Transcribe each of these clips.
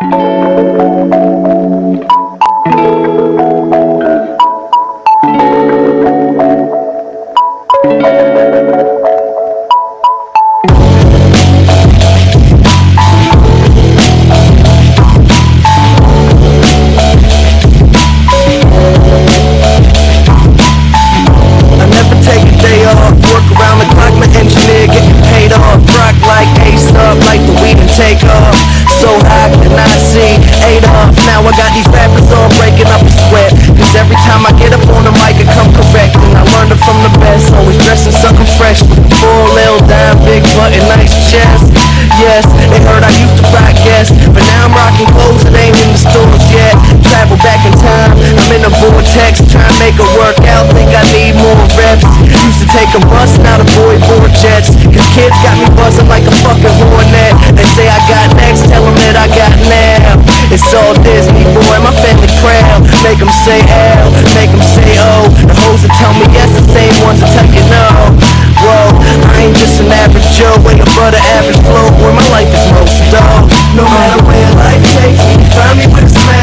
I Something fresh. Full little dime, big butt and nice chest. Yes, they heard I used to rock guests. But now I'm rocking clothes that ain't in the stores yet. Travel back in time, I'm in a vortex. Trying to make it work out, think I need more reps. Used to take a bus, now the boy board jets. Cause kids got me buzzing like a fucking hornet. They say I got next, tell them that I got now. It's all Disney, boy, my family proud. Make them say L, make them say O. The hoes that tell me yes, an average Joe, way above the average flow, where my life is most dull. No matter where life takes me, find me with a smile.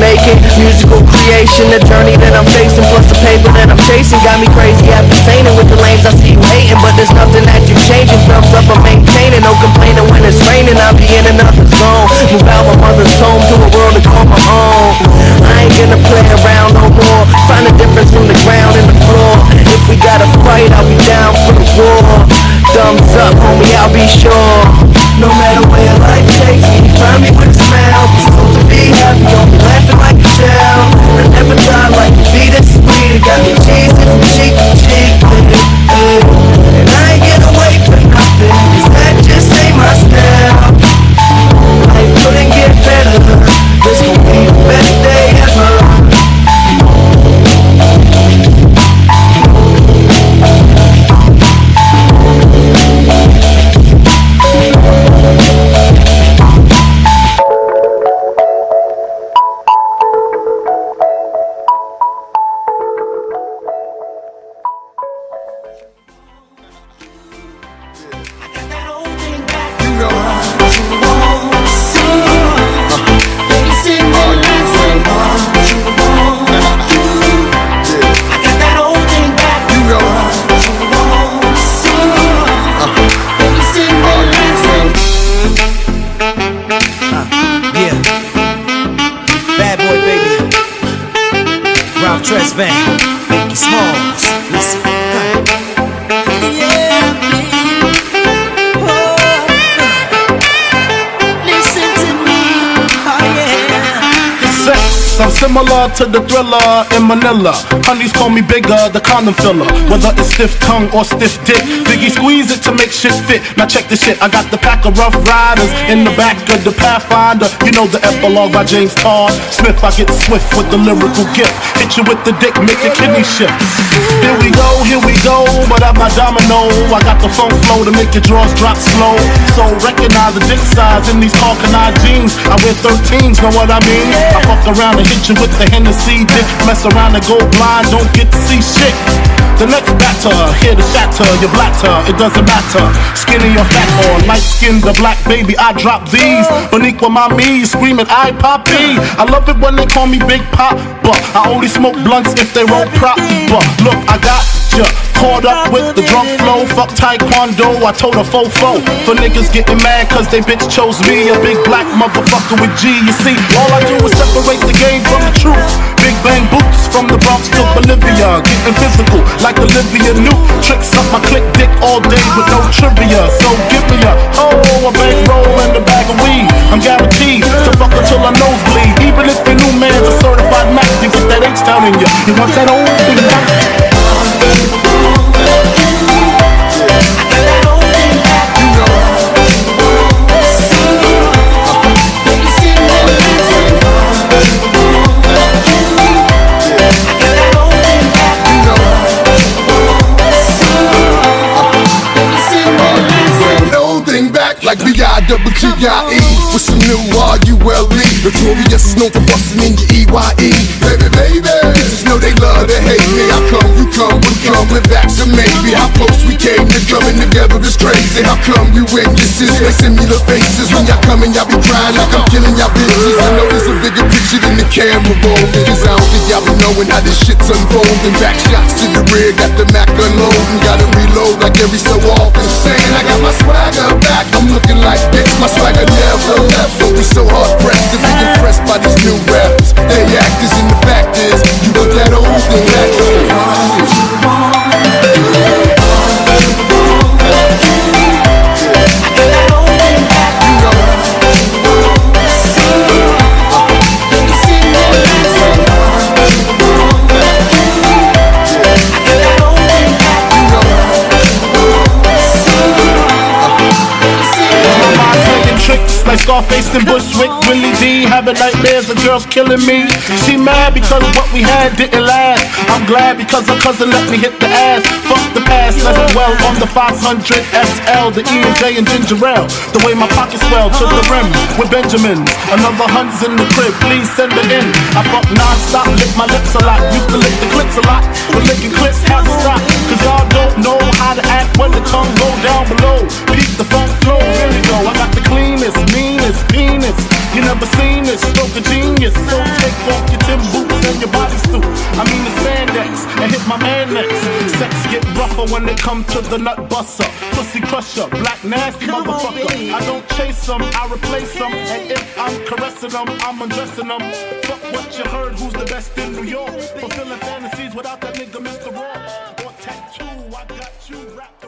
Making musical creation. The journey that I'm facing, plus the paper that I'm chasing, got me crazy after fainting with the lanes I see you hating. But there's nothing that you're changing. Thumbs up, I'm maintaining. No complaining when it's raining. I'll be in another zone. Move out my mother's home to a world to call my own. Similar to the thriller in Manila. Honeys call me Biggie, the condom filler. Whether it's stiff tongue or stiff dick, Biggie squeeze it to make shit fit. Now check this shit, I got the pack of rough riders in the back of the Pathfinder. You know the epilogue by James Todd Smith. I get swift with the lyrical gift. Hit you with the dick, make your kidney shift. Here we go, here we go, but I'm not domino. I got the funk flow to make your drawers drop slow. So recognize the dick size in these Hawkeye jeans. I wear 13s, know what I mean? I fuck around and hit you with the Hennessy dick. Mess around and go blind, don't get to see shit. The next batter, here to shatter your blatter, it doesn't matter. Skinny or fat or light skinned or black, baby, I drop these. With my me, screaming, I poppy. I love it when they call me Big Pop, but I only smoke blunts if they roll prop. But look, I got ya. Caught up with the drunk flow, fuck taekwondo, I told a fofo. For niggas getting mad cause they bitch chose me, a big black motherfucker with G. You see, all I do is separate the game from the truth. Big bang boots from the Bronx to Bolivia, getting physical like Olivia Newt. Tricks up my click dick all day with no trivia. So give me a oh, a bankroll and a bag of weed. Double G-I-E eh? With some new R-U-L-E Notorious known for busting in your E-Y-E Baby, baby Bitches know they love to hate me. How come you come, we coming back to maybe. How close we came coming together is crazy. How come you witnesses? Make similar faces. When y'all coming, y'all be crying like I'm killing y'all bitches I know there's a bigger picture than the camera rolling Cause I don't think y'all be knowing how this shit's unfolding. Back shots to the rear, got the Mac unloading. Gotta reload like every so often. Saying I got my swagger back, I'm looking like this. My swagger never left, but we so hard pressed To be impressed by these new rappers. They actors and the fact is You want that old thing back Scarface and Bushwick. Willie D having nightmares of girls killing me. She mad because what we had didn't last. I'm glad because her cousin let me hit the ass. Fuck the past, left well on the 500 SL, the E and J and ginger ale. The way my pockets swell to the rim with Benjamins. Another hundred's in the crib, please send it in. I fuck non-stop, lick my lips a lot. Used to lick the clips a lot, but licking clips had to stop. Cause y'all don't know how to act when the tongue go down below. Peep the funk flow, really though. I got the cleanest, meanest penis. You never seen this, stroke of genius. So take off your Tim boots and your bodysuit. I mean the spandex and hit my man next. Sex get rougher when they come to the nut buster. Pussy crusher, black nasty motherfucker. I don't chase them, I replace them. And if I'm caressing them, I'm undressing them. Fuck what you heard, who's the best in New York? Fulfilling fantasies without that nigga Mr. Raw. Or tattoo, I got you wrapped.